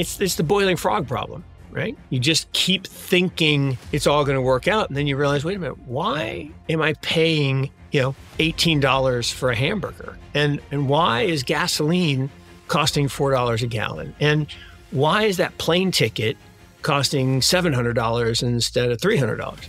it's it's the boiling frog problem, right? You just keep thinking it's all going to work out, and then you realize, wait a minute, why am I paying you know eighteen dollars for a hamburger, and and why is gasoline costing four dollars a gallon, and why is that plane ticket costing seven hundred dollars instead of three hundred dollars?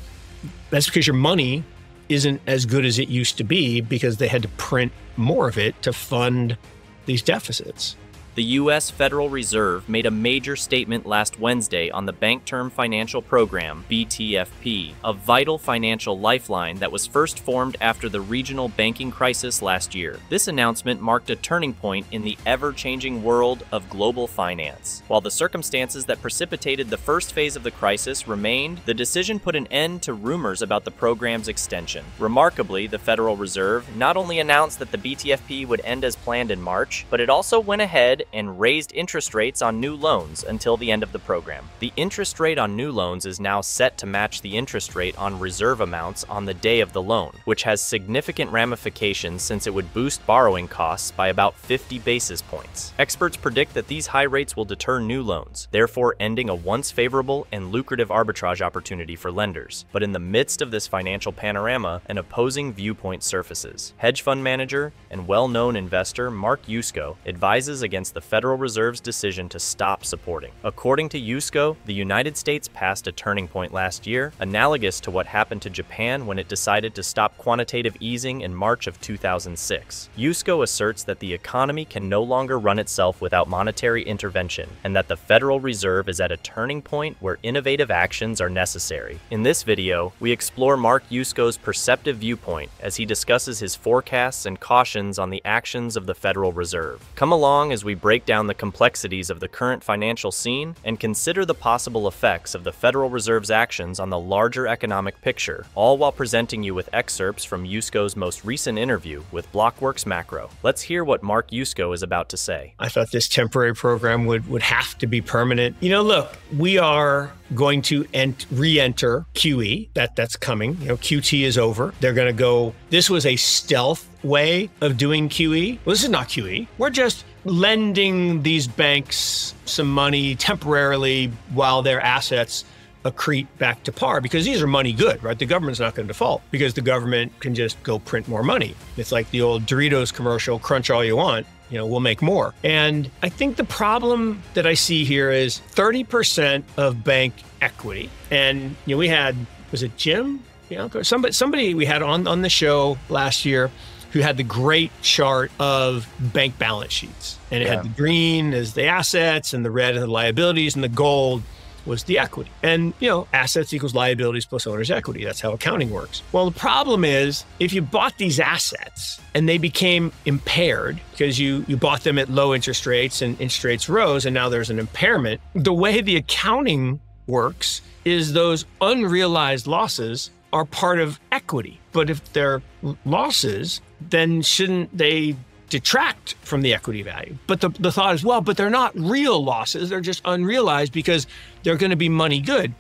That's because your money isn't as good as it used to be because they had to print more of it to fund these deficits. The U.S. Federal Reserve made a major statement last Wednesday on the Bank Term Financial Program, BTFP, a vital financial lifeline that was first formed after the regional banking crisis last year. This announcement marked a turning point in the ever changing world of global finance. While the circumstances that precipitated the first phase of the crisis remained, the decision put an end to rumors about the program's extension. Remarkably, the Federal Reserve not only announced that the BTFP would end as planned in March, but it also went ahead and raised interest rates on new loans until the end of the program. The interest rate on new loans is now set to match the interest rate on reserve amounts on the day of the loan, which has significant ramifications since it would boost borrowing costs by about 50 basis points. Experts predict that these high rates will deter new loans, therefore ending a once favorable and lucrative arbitrage opportunity for lenders. But in the midst of this financial panorama, an opposing viewpoint surfaces. Hedge fund manager and well-known investor Mark Yusko advises against the Federal Reserve's decision to stop supporting. According to Yusko, the United States passed a turning point last year, analogous to what happened to Japan when it decided to stop quantitative easing in March of 2006. Yusko asserts that the economy can no longer run itself without monetary intervention, and that the Federal Reserve is at a turning point where innovative actions are necessary. In this video, we explore Mark Yusko's perceptive viewpoint as he discusses his forecasts and cautions on the actions of the Federal Reserve. Come along as we break down the complexities of the current financial scene and consider the possible effects of the Federal Reserve's actions on the larger economic picture, all while presenting you with excerpts from Yusko's most recent interview with Blockworks Macro. Let's hear what Mark Yusko is about to say. I thought this temporary program would, would have to be permanent. You know, look, we are going to ent- re-enter QE. That that's coming. You know, QT is over. They're going to go. This was a stealth way of doing QE. Well, this is not QE. We're just lending these banks some money temporarily while their assets accrete back to par because these are money good, right? The government's not going to default because the government can just go print more money. It's like the old Doritos commercial, crunch all you want, you know, we'll make more. And I think the problem that I see here is 30% of bank equity. And, you know, we had, was it Jim? Know, somebody, somebody we had on, on the show last year who had the great chart of bank balance sheets. And it yeah. had the green as the assets and the red as the liabilities and the gold was the equity. And, you know, assets equals liabilities plus owner's equity. That's how accounting works. Well, the problem is if you bought these assets and they became impaired because you, you bought them at low interest rates and interest rates rose and now there's an impairment, the way the accounting works is those unrealized losses are part of equity. But if they're losses, then shouldn't they detract from the equity value? But the, the thought is, well, but they're not real losses. They're just unrealized because they're going to be money good.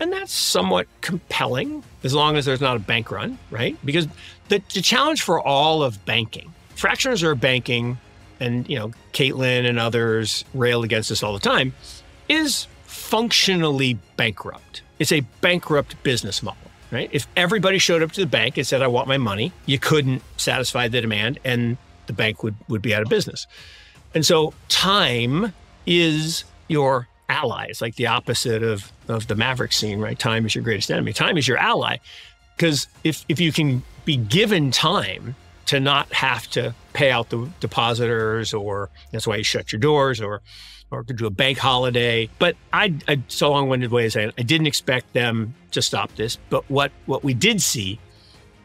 And that's somewhat compelling as long as there's not a bank run, right? Because the, the challenge for all of banking, fractional reserve banking, and you know, Caitlin and others rail against this all the time, is functionally bankrupt. It's a bankrupt business model right? If everybody showed up to the bank and said, I want my money, you couldn't satisfy the demand and the bank would, would be out of business. And so time is your ally. It's like the opposite of, of the Maverick scene, right? Time is your greatest enemy. Time is your ally. Because if, if you can be given time to not have to pay out the depositors, or that's why you shut your doors, or or to do a bank holiday. But I, I so long-winded way of saying I didn't expect them to stop this. But what what we did see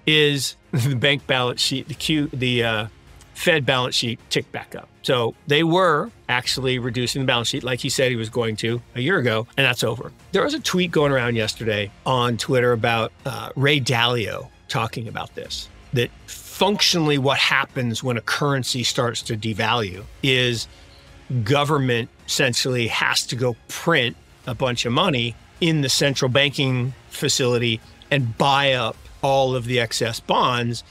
is the bank balance sheet, the Q, the uh, Fed balance sheet ticked back up. So they were actually reducing the balance sheet like he said he was going to a year ago, and that's over. There was a tweet going around yesterday on Twitter about uh, Ray Dalio talking about this. That functionally, what happens when a currency starts to devalue is government essentially has to go print a bunch of money in the central banking facility and buy up all of the excess bonds.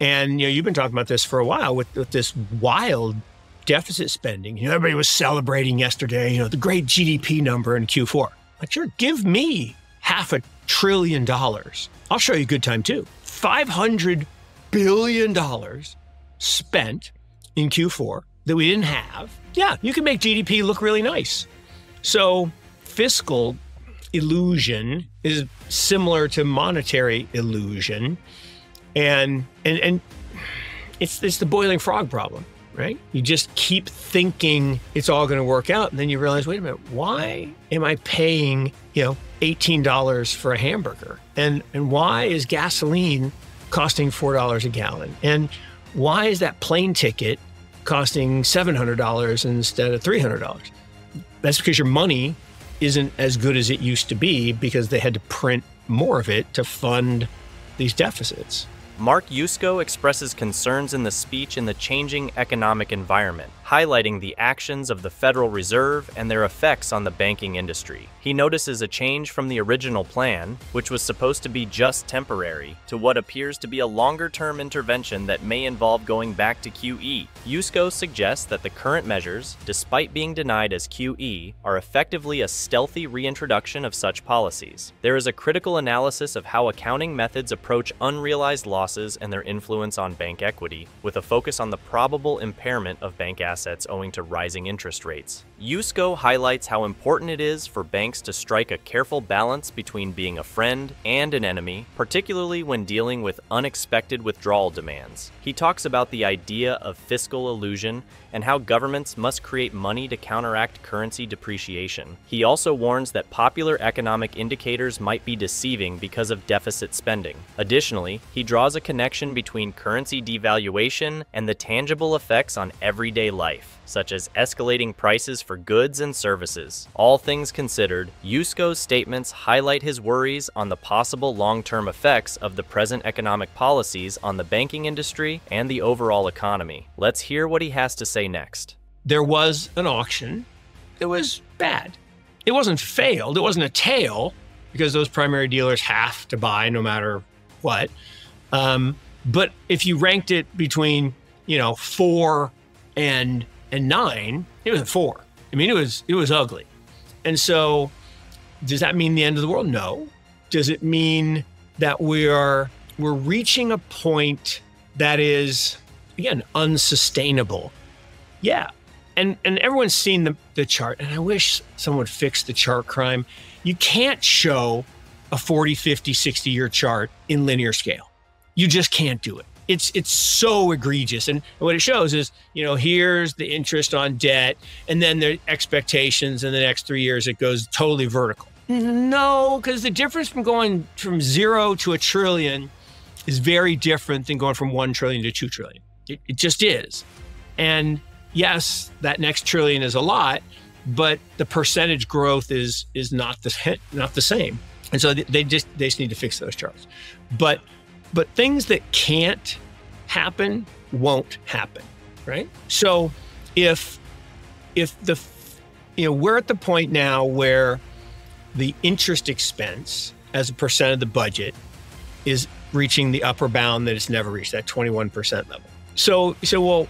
And you know, you've been talking about this for a while with, with this wild deficit spending. You know, everybody was celebrating yesterday, you know, the great GDP number in Q4. Like, sure, give me half a trillion dollars. I'll show you a good time too. $500 billion spent in Q4 that we didn't have. Yeah, you can make GDP look really nice. So, fiscal illusion is similar to monetary illusion. And, and, and it's, it's the boiling frog problem right? You just keep thinking it's all going to work out. And then you realize, wait a minute, why am I paying, you know, $18 for a hamburger? And, and why is gasoline costing $4 a gallon? And why is that plane ticket costing $700 instead of $300? That's because your money isn't as good as it used to be because they had to print more of it to fund these deficits. Mark Yusko expresses concerns in the speech in the changing economic environment, highlighting the actions of the Federal Reserve and their effects on the banking industry. He notices a change from the original plan, which was supposed to be just temporary, to what appears to be a longer term intervention that may involve going back to QE. Yusko suggests that the current measures, despite being denied as QE, are effectively a stealthy reintroduction of such policies. There is a critical analysis of how accounting methods approach unrealized losses and their influence on bank equity, with a focus on the probable impairment of bank assets owing to rising interest rates. Yusko highlights how important it is for banks to strike a careful balance between being a friend and an enemy, particularly when dealing with unexpected withdrawal demands. He talks about the idea of fiscal illusion and how governments must create money to counteract currency depreciation. He also warns that popular economic indicators might be deceiving because of deficit spending. Additionally, he draws a connection between currency devaluation and the tangible effects on everyday life such as escalating prices for goods and services. All things considered, Yusko's statements highlight his worries on the possible long term effects of the present economic policies on the banking industry and the overall economy. Let's hear what he has to say next. There was an auction It was bad. It wasn't failed, it wasn't a tail, because those primary dealers have to buy no matter what. Um, but if you ranked it between, you know, four and and nine, it was a four. I mean, it was it was ugly. And so, does that mean the end of the world? No. Does it mean that we are we're reaching a point that is again unsustainable? Yeah. And and everyone's seen the, the chart, and I wish someone would fix the chart crime. You can't show a 40, 50, 60 year chart in linear scale. You just can't do it it's it's so egregious. And what it shows is, you know, here's the interest on debt, and then the expectations in the next three years it goes totally vertical. No, because the difference from going from zero to a trillion is very different than going from one trillion to two trillion. It, it just is. And yes, that next trillion is a lot, but the percentage growth is is not the not the same. And so they just they just need to fix those charts. But but things that can't happen won't happen, right? So if if the you know we're at the point now where the interest expense as a percent of the budget is reaching the upper bound that it's never reached, that 21% level. So you say, well,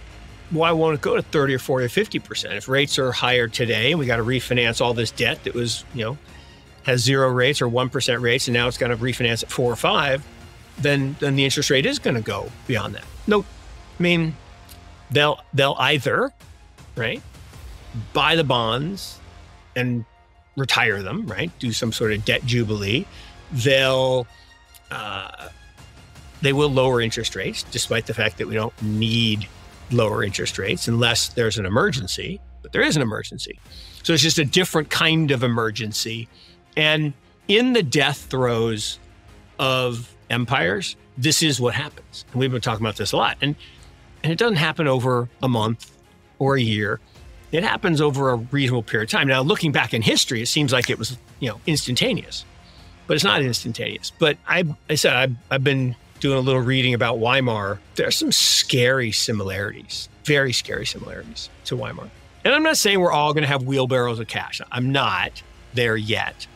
why won't it go to 30 or 40 or 50%? If rates are higher today and we got to refinance all this debt that was, you know, has zero rates or 1% rates, and now it's got to refinance at four or five, then then the interest rate is going to go beyond that. Nope. I mean, they'll they'll either, right, buy the bonds and retire them, right? Do some sort of debt jubilee. They'll uh, they will lower interest rates, despite the fact that we don't need lower interest rates unless there's an emergency. But there is an emergency, so it's just a different kind of emergency. And in the death throes of empires, this is what happens. And we've been talking about this a lot. And and it doesn't happen over a month or a year. It happens over a reasonable period of time. Now, looking back in history, it seems like it was, you know, instantaneous, but it's not instantaneous. But I, I said I've, I've been doing a little reading about Weimar. There are some scary similarities, very scary similarities to Weimar. And I'm not saying we're all going to have wheelbarrows of cash. I'm not there yet,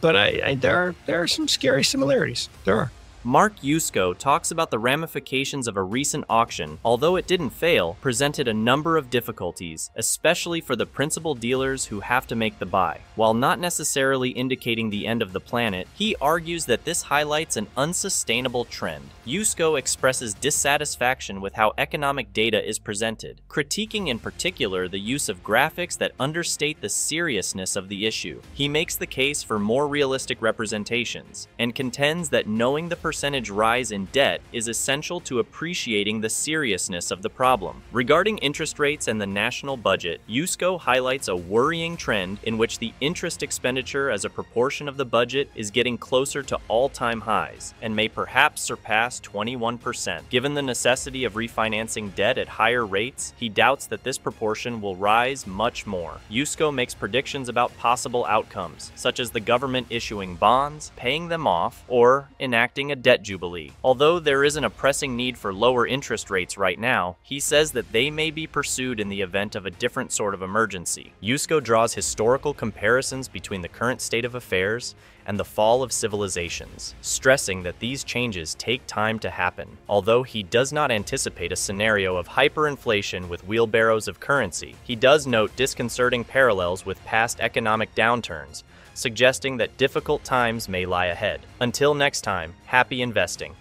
but I, I, there are there are some scary similarities. There are. Mark Yusko talks about the ramifications of a recent auction, although it didn't fail, presented a number of difficulties, especially for the principal dealers who have to make the buy. While not necessarily indicating the end of the planet, he argues that this highlights an unsustainable trend. Yusko expresses dissatisfaction with how economic data is presented, critiquing in particular the use of graphics that understate the seriousness of the issue. He makes the case for more realistic representations, and contends that knowing the percentage rise in debt is essential to appreciating the seriousness of the problem. Regarding interest rates and the national budget, Yusko highlights a worrying trend in which the interest expenditure as a proportion of the budget is getting closer to all-time highs, and may perhaps surpass 21%. Given the necessity of refinancing debt at higher rates, he doubts that this proportion will rise much more. Yusko makes predictions about possible outcomes, such as the government issuing bonds, paying them off, or enacting a debt jubilee. Although there isn't a pressing need for lower interest rates right now, he says that they may be pursued in the event of a different sort of emergency. Yusko draws historical comparisons between the current state of affairs and the fall of civilizations, stressing that these changes take time to happen. Although he does not anticipate a scenario of hyperinflation with wheelbarrows of currency, he does note disconcerting parallels with past economic downturns, suggesting that difficult times may lie ahead. Until next time, happy investing.